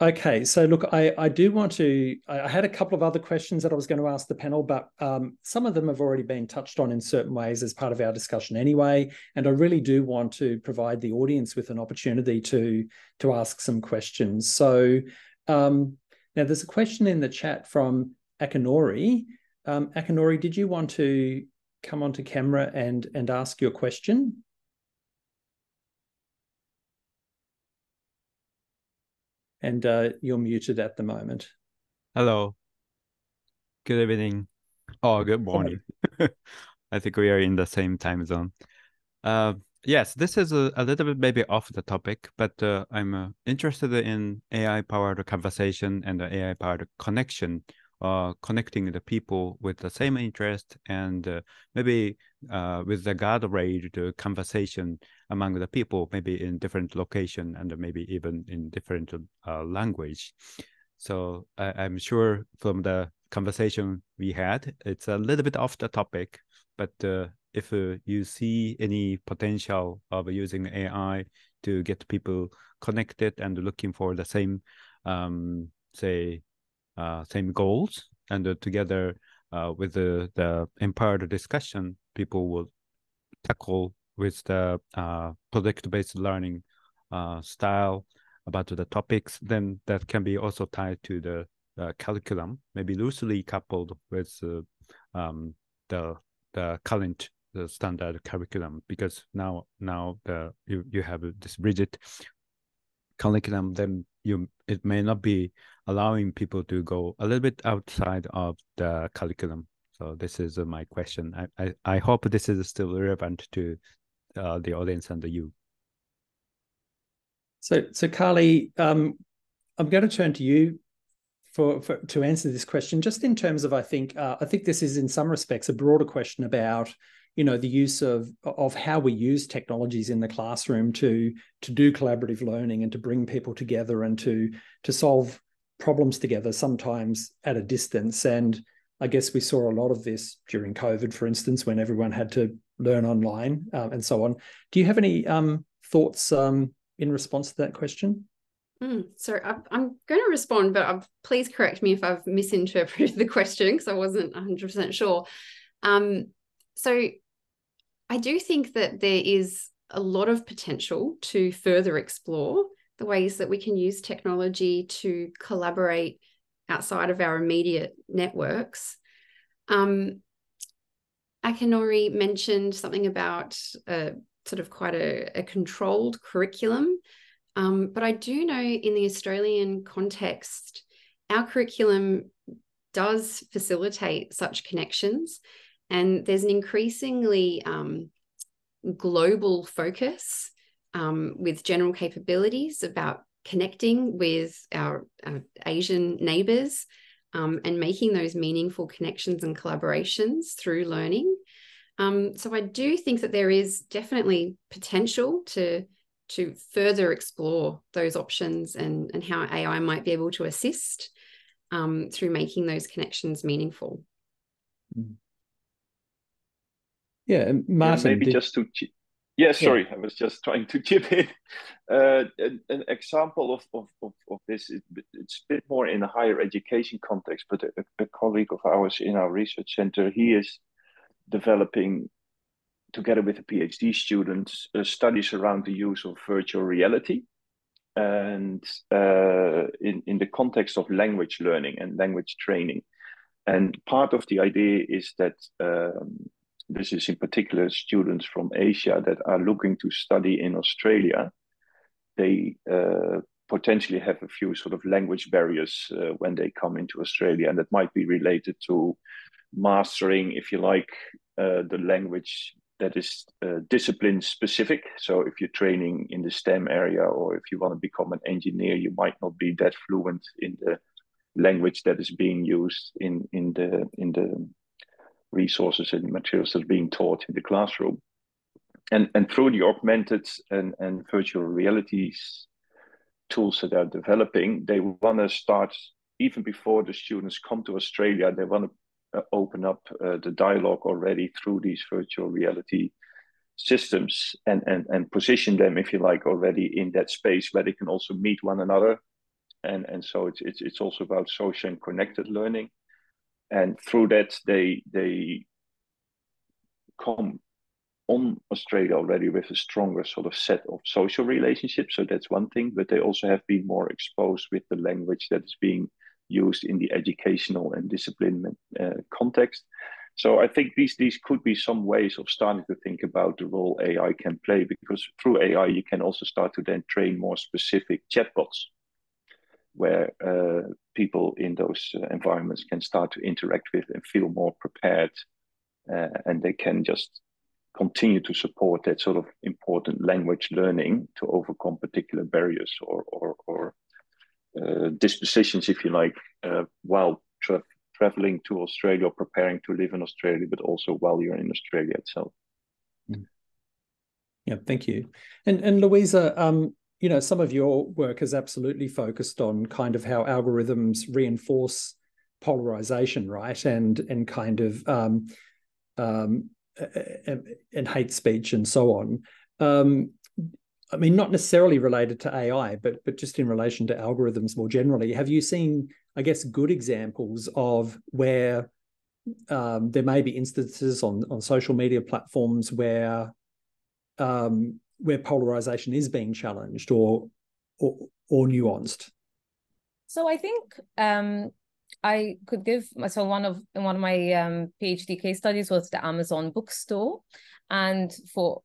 Okay, so look, I, I do want to. I had a couple of other questions that I was going to ask the panel, but um, some of them have already been touched on in certain ways as part of our discussion anyway. And I really do want to provide the audience with an opportunity to to ask some questions. So um, now there's a question in the chat from Akinori. Um, Akinori, did you want to come onto camera and and ask your question? And uh, you're muted at the moment. Hello. Good evening. Oh, good morning. <laughs> I think we are in the same time zone. Uh, yes, this is a, a, little bit maybe off the topic, but uh, I'm uh, interested in AI powered conversation and the AI powered connection uh, connecting the people with the same interest and uh, maybe uh, with the guardrailed conversation among the people, maybe in different location and maybe even in different uh, language. So I, am sure from the conversation we had, it's a little bit off the topic, but uh, if you see any potential of using AI to get people connected and looking for the same, um, say, same goals, and uh, together uh, with the, the empowered discussion, people will tackle with the uh, project-based learning uh, style about the topics. Then that can be also tied to the uh, curriculum, maybe loosely coupled with uh, um, the the current the standard curriculum because now now the you, you have this rigid curriculum then you it may not be allowing people to go a little bit outside of the curriculum. So this is uh, my question. I, I, I hope this is still relevant to uh, the audience and the you. So so Karley, um, I'm going to turn to you for, for to answer this question. Just in terms of, I think uh, I think this is in some respects a broader question about you know the use of of how we use technologies in the classroom to to do collaborative learning and to bring people together and to to solve problems together sometimes at a distance. And i guess we saw a lot of this during covid for instance when everyone had to learn online um, and so on. Do you have any um, thoughts um, in response to that question? Mm, so I, am going to respond, but uh, please correct me if I've misinterpreted <laughs> the question because I wasn't 100% sure. Um, so I do think that there is a lot of potential to further explore the ways that we can use technology to collaborate outside of our immediate networks. Um, Akinori mentioned something about a, sort of quite a, a controlled curriculum. Um, but I do know in the Australian context, our curriculum does facilitate such connections. And there's an increasingly um, global focus um, with general capabilities about connecting with our, our Asian neighbours um, and making those meaningful connections and collaborations through learning. Um, so I do think that there is definitely potential to to further explore those options and, and how AI might be able to assist um, through making those connections meaningful. Mm. Yeah, Maarten. Yeah, maybe did... just to. Yeah, sorry, yeah. I was just trying to <laughs> chip in. Uh, an, an, example of, of, of, of this, it, it's a bit more in a higher education context, but a, a colleague of ours in our research center, he is developing together with a PhD student, uh, studies around the use of virtual reality and uh, in, in the context of language learning and language training. And part of the idea is that um, this is in particular students from Asia that are looking to study in Australia. They uh, potentially have a few sort of language barriers uh, when they come into Australia, and that might be related to mastering, if you like, uh, the language that is uh, discipline specific. So if you're training in the STEM area or if you want to become an engineer, you might not be that fluent in the language that is being used in in the in the resources and materials that are being taught in the classroom. And and through the augmented and, and virtual realities tools that are developing, they want to start even before the students come to Australia, they want to uh, open up uh, the dialogue already through these virtual reality systems and, and, and position them, if you like, already in that space where they can also meet one another. And, and so it's, it's, it's also about social and connected learning. And through that, they, they come on Australia already with a stronger sort of set of social relationships. So that's one thing, but they also have been more exposed with the language that is being used in the educational and discipline uh, context. So I think these these could be some ways of starting to think about the role AI can play because through AI you can also start to then train more specific chatbots where uh, people in those uh, environments can start to interact with and feel more prepared uh, and they can just continue to support that sort of important language learning to overcome particular barriers or, or, or uh, dispositions, if you like, uh, while tra- traveling to Australia or preparing to live in Australia, but also while you're in Australia itself. Mm. Yeah, thank you. And and Louisa, um, you know, some of your work is absolutely focused on kind of how algorithms reinforce polarization, right? And and kind of um, um, and hate speech and so on. Um, I mean, not necessarily related to AI, but but just in relation to algorithms more generally. Have you seen, I guess, good examples of where um, there may be instances on on social media platforms where um, where polarization is being challenged or or, or nuanced? So I think um, I could give so one of one of my um, PhD case studies was the Amazon bookstore, and for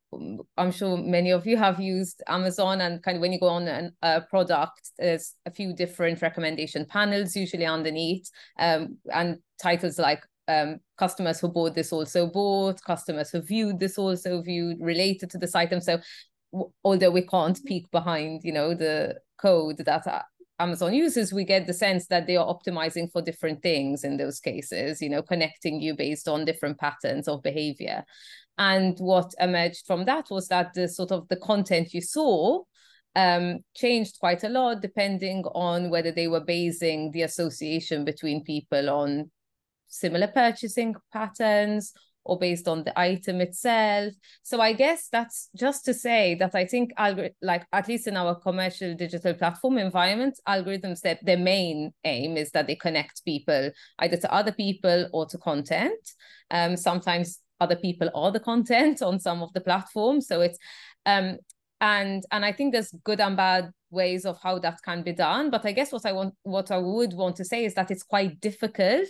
I'm sure many of you have used Amazon and kind of when you go on an, a product, there's a few different recommendation panels usually underneath, um, and titles like um, customers who bought this also bought, customers who viewed this also viewed, related to this item. So although we can't peek behind, you know, the code that Amazon uses, we get the sense that they are optimizing for different things in those cases, you know, connecting you based on different patterns of behavior. And what emerged from that was that the sort of the content you saw um, changed quite a lot depending on whether they were basing the association between people on similar purchasing patterns or based on the item itself. So I guess that's just to say that I think like at least in our commercial digital platform environment, algorithms that their main aim is that they connect people either to other people or to content. Um, sometimes other people are the content <laughs> on some of the platforms. So it's um and and I think there's good and bad ways of how that can be done. But I guess what I want what I would want to say is that it's quite difficult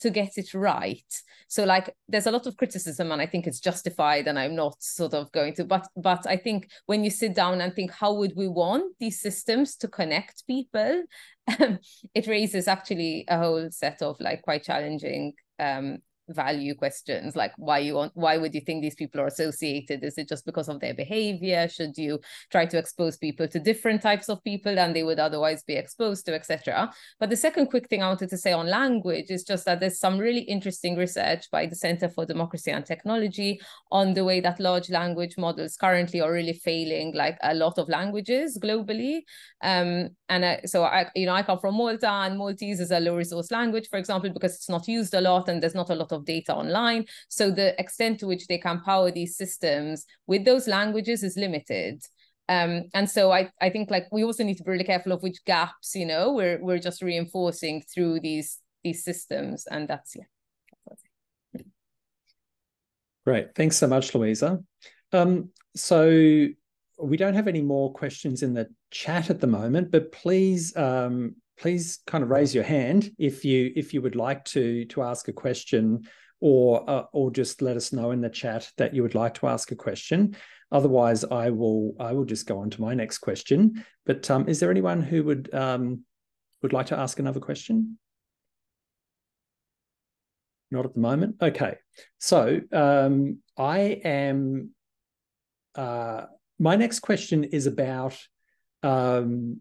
to get it right. So like there's a lot of criticism and I think it's justified and I'm not sort of going to but but I think when you sit down and think how would we want these systems to connect people <laughs> it raises actually a whole set of like quite challenging um value questions like why you want why would you think these people are associated? Is it just because of their behavior? Should you try to expose people to different types of people than they would otherwise be exposed to etc but the second quick thing i wanted to say on language is just that there's some really interesting research by the center for democracy and technology on the way that large language models currently are really failing like a lot of languages globally. Um, and uh, so i you know i come from malta and maltese is a low resource language for example because it's not used a lot and there's not a lot of of data online. So the extent to which they can power these systems with those languages is limited. Um, and so I, I think like we also need to be really careful of which gaps, you know, we're we're just reinforcing through these these systems. And that's yeah. Great. Thanks so much, Louisa. Um, so we don't have any more questions in the chat at the moment, but please um, please kind of raise your hand if you if you would like to to ask a question or uh, or just let us know in the chat that you would like to ask a question. Otherwise i will i will just go on to my next question. But um, is there anyone who would um, would like to ask another question? Not at the moment? Okay. So um, i am uh, my next question is about um,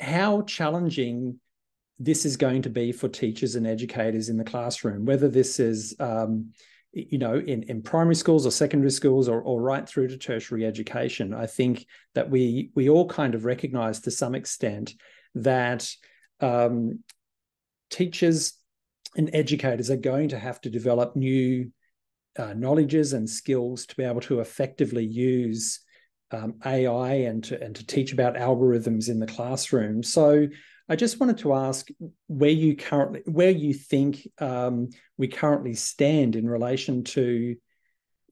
how challenging this is going to be for teachers and educators in the classroom, whether this is um, you know in, in primary schools or secondary schools or, or right through to tertiary education. I think that we we all kind of recognize to some extent that um, teachers and educators are going to have to develop new uh, knowledges and skills to be able to effectively use um, AI and to, and to teach about algorithms in the classroom. So I just wanted to ask where you currently where you think um, we currently stand in relation to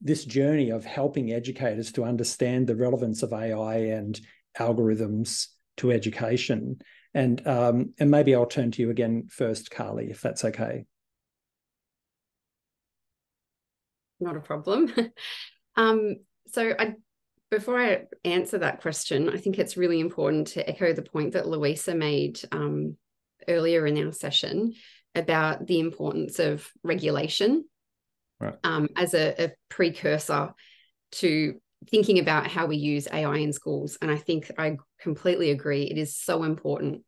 this journey of helping educators to understand the relevance of AI and algorithms to education. And um, and maybe I'll turn to you again first, Karley, if that's okay. Not a problem. <laughs> um, so I before I answer that question, I think it's really important to echo the point that Louisa made um, earlier in our session about the importance of regulation right. um, as a, a, precursor to thinking about how we use AI in schools. And I think I completely agree. It is so important.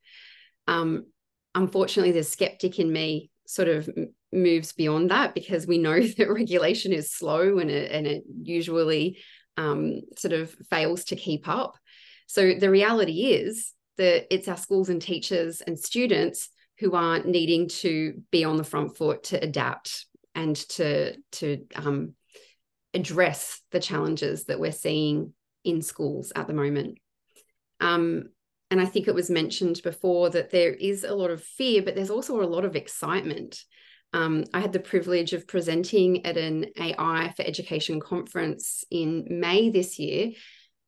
Um, unfortunately, the skeptic in me sort of moves beyond that because we know <laughs> that regulation is slow and it, and it usually um, sort of fails to keep up. So the reality is that it's our schools and teachers and students who are needing to be on the front foot to adapt and to to um, address the challenges that we're seeing in schools at the moment. Um, and I think it was mentioned before that there is a lot of fear, but there's also a lot of excitement. Um, I had the privilege of presenting at an AI for Education conference in May this year.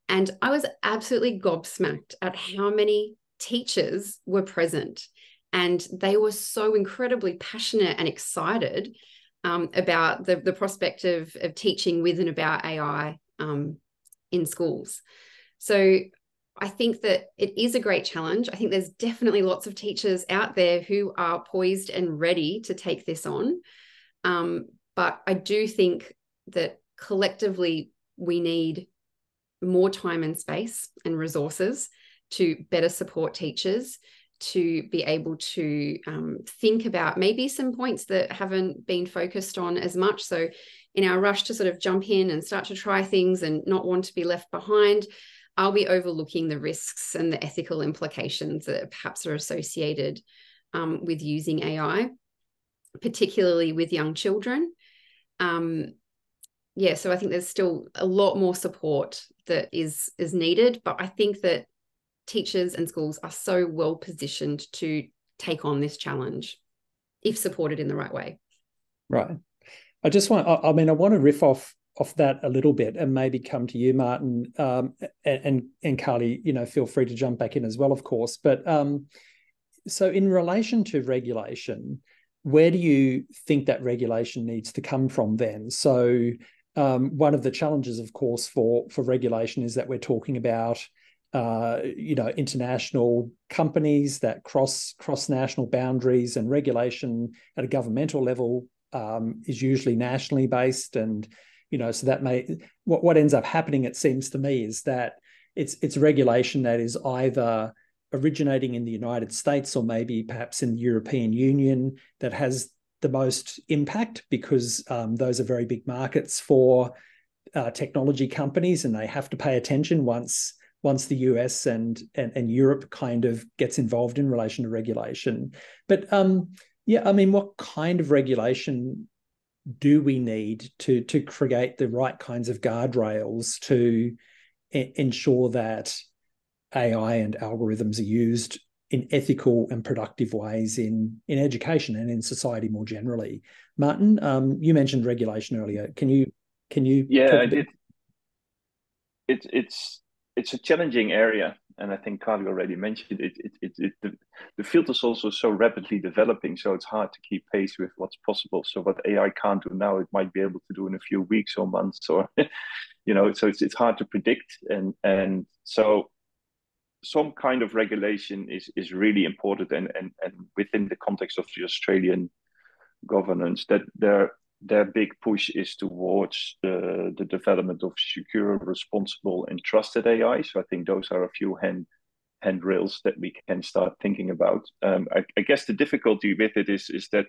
And I was absolutely gobsmacked at how many teachers were present. And they were so incredibly passionate and excited um, about the, the prospect of, of teaching with and about AI um, in schools. So I think that it is a great challenge. I think there's definitely lots of teachers out there who are poised and ready to take this on. Um, but I do think that collectively we need more time and space and resources to better support teachers to be able to um, think about maybe some points that haven't been focused on as much. So, in our rush to sort of jump in and start to try things and not want to be left behind, are we overlooking the risks and the ethical implications that perhaps are associated um, with using AI, particularly with young children? Um, yeah, so I think there's still a lot more support that is is needed, but I think that teachers and schools are so well positioned to take on this challenge if supported in the right way. Right. I just want, I, I mean, I want to riff off off that a little bit and maybe come to you, Maarten, um, and and Karley. You know, feel free to jump back in as well, of course. But um, so, in relation to regulation, where do you think that regulation needs to come from? Then, so um, one of the challenges, of course, for for regulation is that we're talking about uh, you know international companies that cross cross national boundaries and regulation at a governmental level um, is usually nationally based and you know so that may what, what ends up happening it seems to me is that it's it's regulation that is either originating in the United States or maybe perhaps in the European Union that has the most impact because um, those are very big markets for uh, technology companies and they have to pay attention once once the US and, and, and Europe kind of gets involved in relation to regulation. But um, yeah, I mean, what kind of regulation do we need to to create the right kinds of guardrails to ensure that AI and algorithms are used in ethical and productive ways in in education and in society more generally? Maarten, um, you mentioned regulation earlier. Can you can you? Yeah, I did. It's it's it's a challenging area, and I think Karley already mentioned it. It, it, it the, the, field is also so rapidly developing, so it's hard to keep pace with what's possible. So what AI can't do now, it might be able to do in a few weeks or months, or <laughs> you know. So it's it's hard to predict, and and so some kind of regulation is is really important, and and and within the context of the Australian governance, that there their big push is towards the, the development of secure, responsible, and trusted AI. So I think those are a few hand handrails that we can start thinking about. Um, I, I, guess the difficulty with it is is that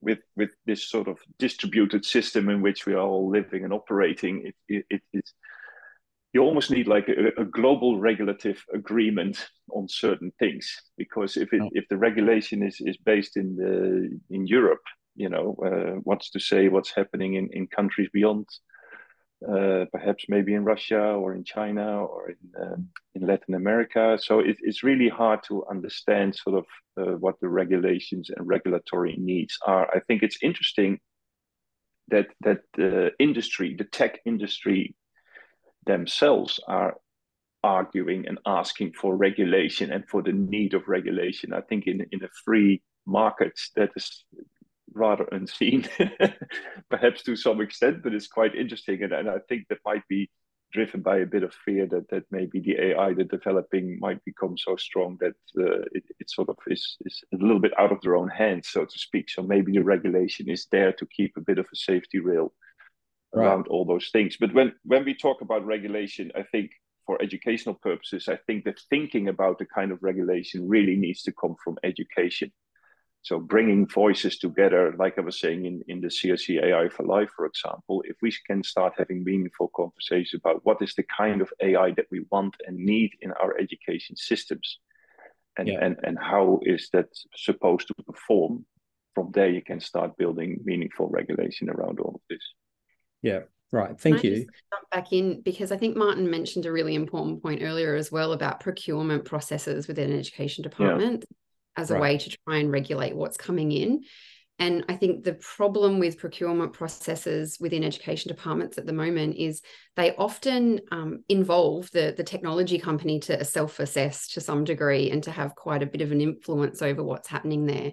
with with this sort of distributed system in which we are all living and operating, it, it, it it's you almost need like a, a, global regulative agreement on certain things because if it, oh. if the regulation is, is based in the in Europe you know uh, what's to say what's happening in, in countries beyond uh, perhaps maybe in Russia or in China or in um, in Latin America. So it, it's really hard to understand sort of uh, what the regulations and regulatory needs are. I think it's interesting that that the industry, the tech industry themselves, are arguing and asking for regulation and for the need of regulation. I think in in a free market that is rather unseen, <laughs> perhaps to some extent, but it's quite interesting. And, and I think that might be driven by a bit of fear that that maybe the AI the developing might become so strong that uh, it, it sort of is, is a little bit out of their own hands, so to speak. So maybe the regulation is there to keep a bit of a safety rail right. around all those things. But when when we talk about regulation, I think for educational purposes, I think that thinking about the kind of regulation really needs to come from education. So bringing voices together, like I was saying in, in the CRC AI for Life, for example, if we can start having meaningful conversations about what is the kind of AI that we want and need in our education systems, and, yeah. and, and how is that supposed to perform, from there you can start building meaningful regulation around all of this. Yeah, Right. Thank you. jump back in because I think Maarten mentioned a really important point earlier as well about procurement processes within an education department. As a right. way to try and regulate what's coming in. And I think the problem with procurement processes within education departments at the moment is they often um, involve the, the technology company to self assess to some degree and to have quite a bit of an influence over what's happening there.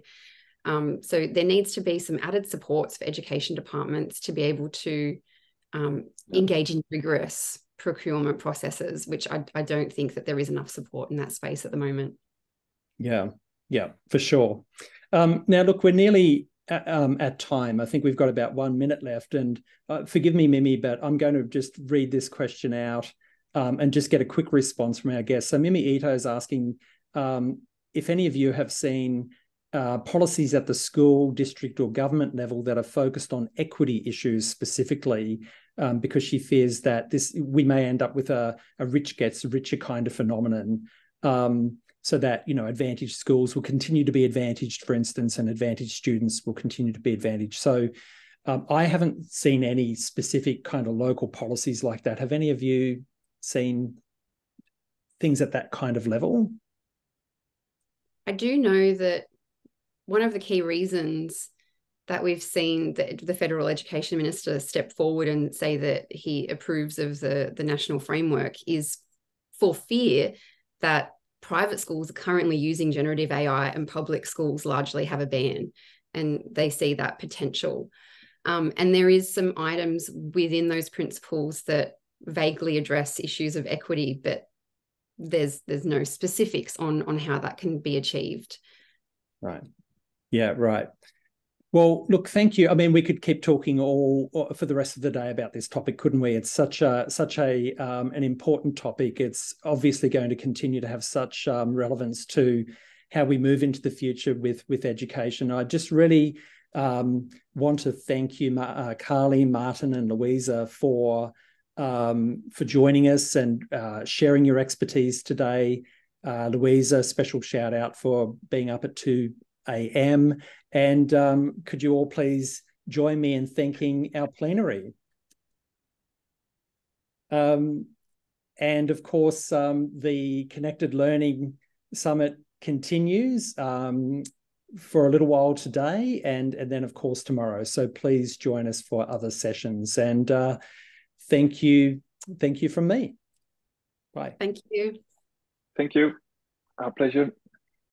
Um, so there needs to be some added supports for education departments to be able to um, engage in rigorous procurement processes, which I, I don't think that there is enough support in that space at the moment. Yeah, yeah, for sure. Um, now, look, we're nearly at, um, at, time. I think we've got about one minute left. And uh, forgive me, Mimi, but I'm going to just read this question out um, and just get a quick response from our guests. So Mimi Ito is asking um, if any of you have seen uh, policies at the school, district, or government level that are focused on equity issues specifically, um, because she fears that this we may end up with a, a rich gets richer kind of phenomenon. Um, so that you know advantaged schools will continue to be advantaged, for instance, and advantaged students will continue to be advantaged. So um, I haven't seen any specific kind of local policies like that. Have any of you seen things at that kind of level? I do know that one of the key reasons that we've seen the, the federal education minister step forward and say that he approves of the, the national framework is for fear that private schools are currently using generative AI and public schools largely have a ban and they see that potential. Um, and there is some items within those principles that vaguely address issues of equity, but there's there's no specifics on on how that can be achieved. Right. Yeah, right. Well, look, thank you. I mean, we could keep talking all for the rest of the day about this topic, couldn't we? It's such a such a um, an important topic. It's obviously going to continue to have such um, relevance to how we move into the future with with education. I just really um, want to thank you, uh, Karley, Maarten, and Louisa for um, for joining us and uh, sharing your expertise today. Uh, Louisa, special shout out for being up at 2 a.m. And um, could you all please join me in thanking our plenary? Um, and of course, um, the Connected Learning Summit continues um, for a little while today and, and then, of course, tomorrow. So please join us for other sessions. And uh, thank you. Thank you from me. Bye. Thank you. Thank you. Our pleasure.